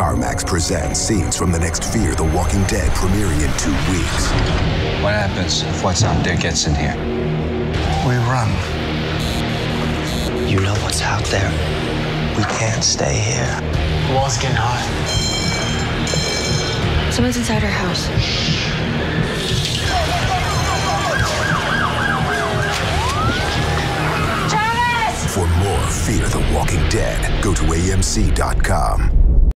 CarMax presents scenes from the next Fear the Walking Dead premiering in two weeks. What happens if what's out there gets in here? We run. You know what's out there. We can't stay here. The wall's getting hot. Someone's inside our house. Travis! For more Fear the Walking Dead, go to AMC.com.